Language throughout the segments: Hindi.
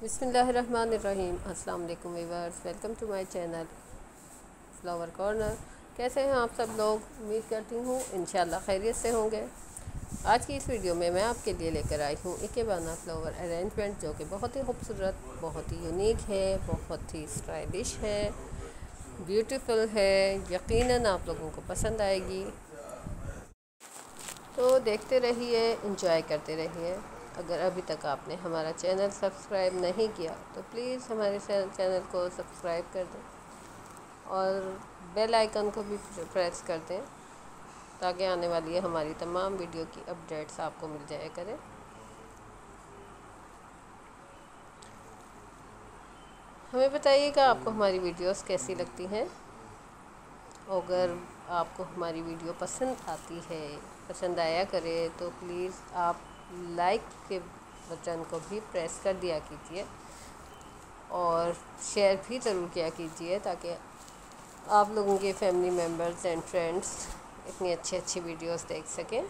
बिसमीम वालेकुम viewers welcome to my channel flower corner. कैसे हैं आप सब लोग? उम्मीद करती हूँ इन खैरियत से होंगे। आज की इस वीडियो में मैं आपके लिए लेकर आई हूँ इकेबाना फ्लावर अरेंजमेंट, जो कि बहुत ही खूबसूरत, बहुत ही यूनिक है, बहुत ही स्टाइलिश है, ब्यूटीफुल है, यकीनन आप लोगों को पसंद आएगी। तो देखते रहिए इंजॉय करते रहिए। अगर अभी तक आपने हमारा चैनल सब्सक्राइब नहीं किया तो प्लीज़ हमारे चैनल को सब्सक्राइब कर दें और बेल आइकन को भी प्रेस कर दें ताकि आने वाली हमारी तमाम वीडियो की अपडेट्स आपको मिल जाया करें। हमें बताइएगा आपको हमारी वीडियोस कैसी लगती हैं? अगर आपको हमारी वीडियो पसंद आती है, पसंद आया करे तो प्लीज़ आप लाइक के बटन को भी प्रेस कर दिया कीजिए और शेयर भी ज़रूर किया कीजिए ताकि आप लोगों के फैमिली मेंबर्स एंड फ्रेंड्स इतनी अच्छी अच्छी वीडियोस देख सकें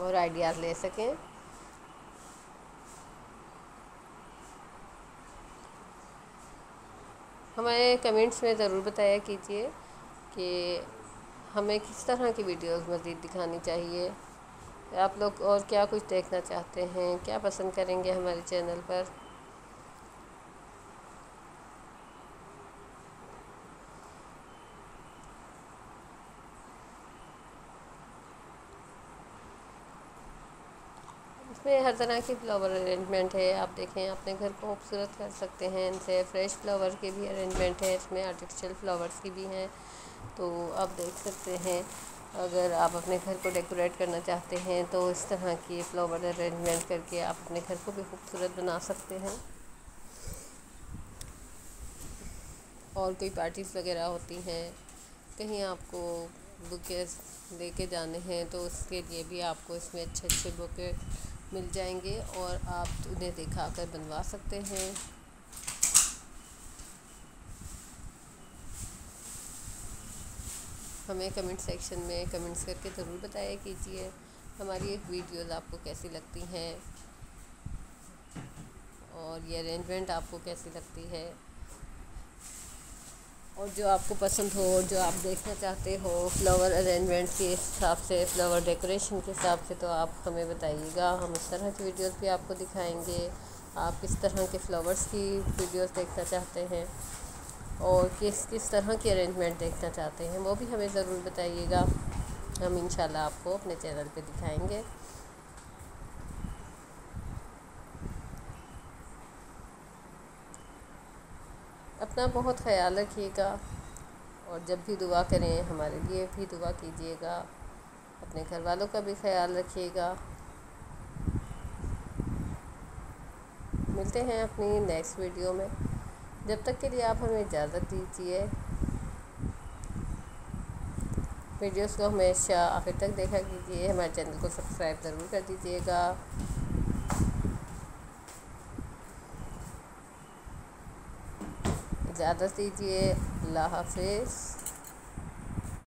और आइडियाज़ ले सकें। हमें कमेंट्स में ज़रूर बताया कीजिए कि हमें किस तरह की वीडियोस मज़ीद दिखानी चाहिए। आप लोग और क्या कुछ देखना चाहते हैं? क्या पसंद करेंगे हमारे चैनल पर? इसमें हर तरह की फ्लावर अरेंजमेंट है। आप देखें, अपने घर को खूबसूरत कर सकते हैं। इनसे फ्रेश फ्लावर के भी अरेंजमेंट है। इसमें आर्टिफिशियल फ्लावर्स की भी हैं। तो आप देख सकते हैं। अगर आप अपने घर को डेकोरेट करना चाहते हैं तो इस तरह की फ्लावर अरेंजमेंट करके आप अपने घर को भी खूबसूरत बना सकते हैं। और कोई पार्टीज़ वगैरह होती हैं, कहीं आपको बुके लेके जाने हैं तो उसके लिए भी आपको इसमें अच्छे अच्छे बुके मिल जाएँगे और आप उन्हें दिखा कर बनवा सकते हैं। हमें कमेंट सेक्शन में कमेंट्स करके ज़रूर बताया कीजिए, हमारी एक वीडियोस आपको कैसी लगती हैं और ये अरेंजमेंट आपको कैसी लगती है और जो आपको पसंद हो, जो आप देखना चाहते हो फ्लावर अरेंजमेंट के हिसाब से फ्लावर डेकोरेशन के हिसाब से तो आप हमें बताइएगा। हम इस तरह की वीडियोस भी आपको दिखाएँगे। आप किस तरह के फ्लावर्स की वीडियोस देखना चाहते हैं और किस किस तरह की अरेंजमेंट देखना चाहते हैं, वो भी हमें ज़रूर बताइएगा। हम इन आपको अपने चैनल पे दिखाएँगे। अपना बहुत ख्याल रखिएगा और जब भी दुआ करें, हमारे लिए भी दुआ कीजिएगा। अपने घर वालों का भी ख्याल रखिएगा। मिलते हैं अपनी नेक्स्ट वीडियो में। जब तक के लिए आप हमें इजाज़त दीजिए। वीडियोस को हमेशा आखिर तक देखा कीजिए। हमारे चैनल को सब्सक्राइब ज़रूर कर दीजिएगा। इजाज़त दीजिए। अल्लाह हाफिज़।